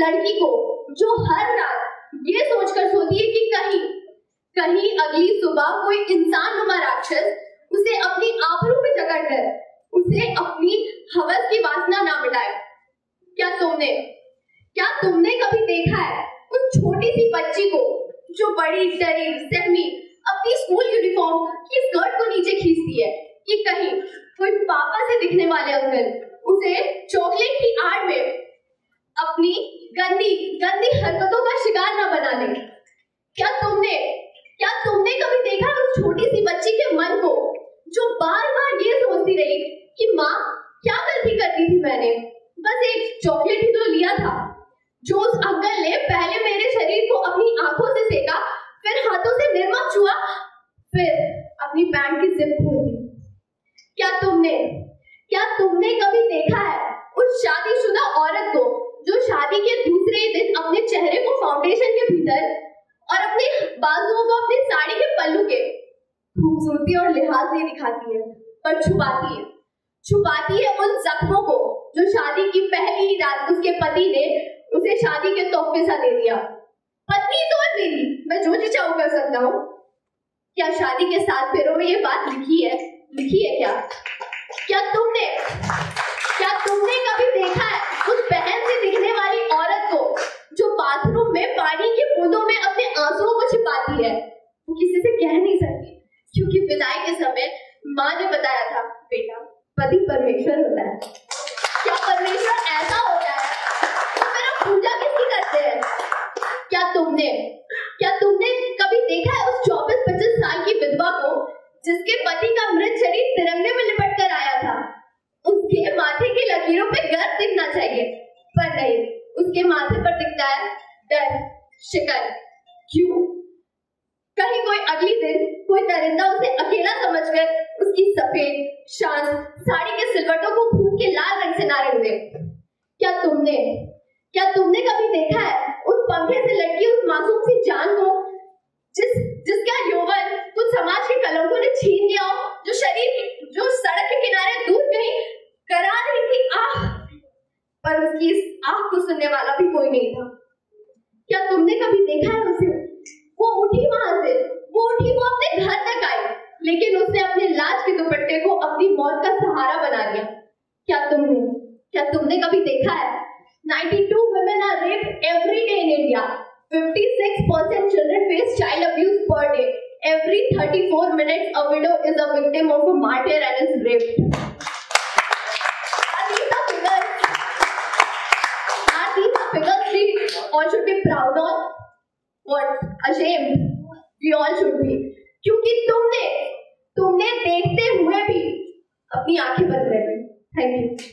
लड़की को, जो हर रात ये सोचकर सोती है कि कहीं कहीं अगली सुबह कोई इंसान नुमा राक्षस उसे अपनी आबरू में जकड़ कर, उसे अपनी हवस की वासना ना मिटाए। क्या तुमने क्या तुमने कभी देखा है उस छोटी सी बच्ची को, जो बड़ी, डरी सहमी अपनी स्कूल यूनिफॉर्म की स्कर्ट को नीचे खींचती है, कि कहीं कोई पापा से दिखने वाले अंकल उसे चॉकलेट की आड़ में अपनी गंदी गंदी हरकतों का शिकार ना बना ले। क्या तुमने क्या तुमने कभी देखा उस छोटी सी बच्ची के मन को, जो बार बार ये सोचती रही कि माँ, क्या गलती करती थी मैंने? बस एक चॉकलेट ही तो लिया था, जो उस अंकल ने पहले मेरे शरीर को अपनी आँखों से सेका, फिर हाथों से निर्मा छुआ, फिर अपनी पैंट की जिप खोल दी। क्या तुमने क्या तुमने कभी देखा है उस शादीशुदा औरत को जो शादी के दूसरे दिन अपने चेहरे को फाउंडेशन के भीतर और बाजुओं को अपनी साड़ी के पल्लू के खूबसूरती और लिहाज नहीं दिखाती है, पर छुपाती है। छुपाती है उन जख्मों को जो शादी की पहली ही रात उसके पति ने उसे शादी के तोहफे सा दे दिया। पत्नी तो मेरी, मैं जो जी चाहूँ कर सकता हूँ? क्या शादी के सात फेरों में ये बात लिखी है? कह नहीं सकती। क्योंकि विदाई के समय माँ ने बताया था, बेटा, पति परमेश्वर होता है। क्या परमेश्वर ऐसा होता है? तो फिर हम पूजा किसकी करते हैं? क्या तुमने? क्या तुमने कभी देखा है उस चौबीस पच्चीस साल की विधवा को, जिसके पति का मृत शरीर तिरंगे में लिपट कर आया था? उसके माथे की लकीरों पे गर्व दिखना चाहिए। पर नहीं, उसके माथे पर दिखता है डर, शिकन। कहीं कोई अगली दिन कोई दरिंदा उसे अकेला समझकर उसकी सफ़ेद, शांत साड़ी के सिलवटों को भून के लाल रंग से ना रंग दे क्या तुमने क्या तुमने कभी देखा है उस पंखे से लटकी उस मासूम सी जान को, जिस, जिसका यौवन कुछ समाज के कलंकों ने छीन लिया हो, जो शरीर, जो सड़क के किनारे दूर कहीं करा रही थी? आह! पर उसकी इस आह को सुनने वाला भी कोई नहीं था। क्या तुमने कभी देखा है उसे सहारा बना लिया क्या तुमने क्या तुमने कभी देखा है 92 women are raped every day in India 56% children face child abuse per day. Every 34 minutes, a widow is a victim of a martyr and is raped. Are these the figures? Are these the figures we all should be proud of? What? Ashamed? We all should be. क्योंकि तुमने तुमने देखते हुए भी अपनी आँखें बंद कर लें थैंक यू